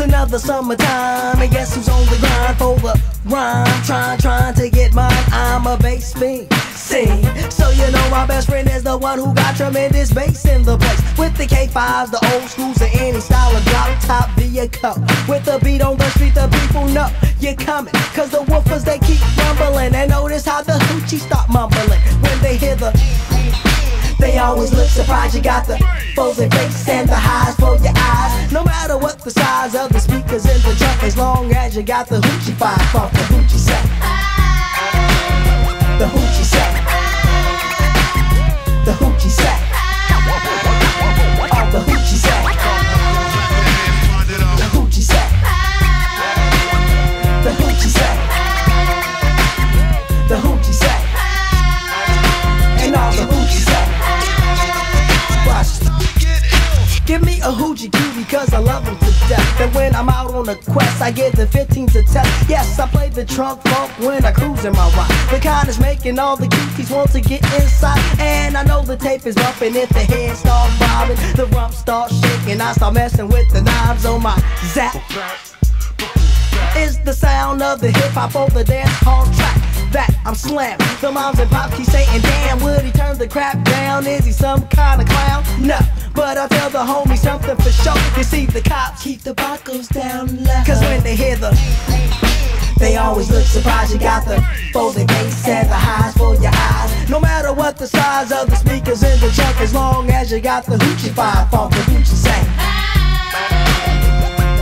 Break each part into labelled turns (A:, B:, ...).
A: of the summertime. And guess who's on the grind for the rhyme? Trying, trying to get mine. I'm a bass fiend. Sing. So you know my best friend is the one who got tremendous bass in the place. With the K5s, the old schools, and any style of drop top vehicle. With the beat on the street, the people know you're coming. Cause the woofers, they keep rumbling. And notice how the hoochie stop mumbling when they hear the they always look surprised you got the frozen face and the highs for your what the size of the speakers in the trunk, as long as you got the hoochiefied funk, the hoochie Give me a hoochie cutie cause I love them to death. And when I'm out on a quest, I give the 15 to test. Yes, I play the trunk funk when I cruise in my ride. The kind that's making all the cuties want to get inside. And I know the tape is bumping if the head start bobbing. The rump start shaking, I start messing with the knobs on my zap. Is the sound of the hip hop on the dance hall track that I'm slamming. The moms and pops keep saying, damn, would he turn the crap down? Is he some kind of clown? No, the homies something for sure. You see, the cops keep the buckles down low. Cause when they hear the they always look surprised you got the folded bass and the highs for your eyes. No matter what the size of the speakers in the trunk, as long as you got the hoochiefied funk, the hoochie say.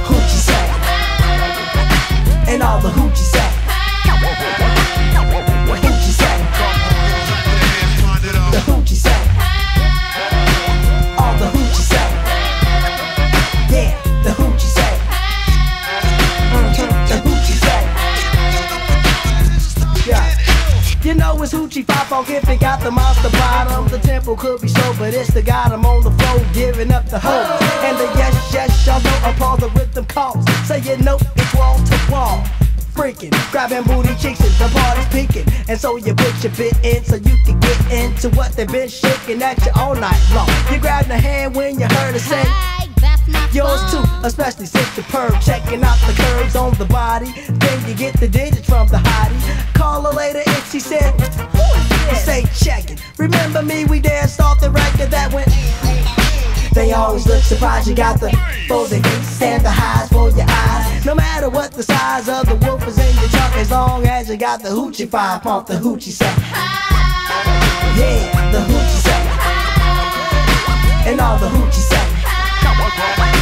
A: Hoochie say. And all the hoochie say. It's Hoochiefied Funk if it got the monster bottom. The tempo could be slow, but it's the god I'm on the floor, giving up the hope. And the yes, yes, y'all know applause the rhythm calls. Say you know it's wall to wall. Freaking, grabbing booty cheeks and the party's peaking. And so you put your bit in so you can get into what they've been shaking at you all night long. You grab the hand when you heard her say,
B: Hey, that's my
A: Yours too, especially since the perm checking out the curves on the body. Then you get the digits from the hottie. Remember me? We danced off the record that went. They always look surprised you got the folded gates and the highs for your eyes. No matter what the size of the wolf is in your trunk, as long as you got the hoochiefied pump, the hoochie set. Yeah, the hoochie set. And all the hoochie set.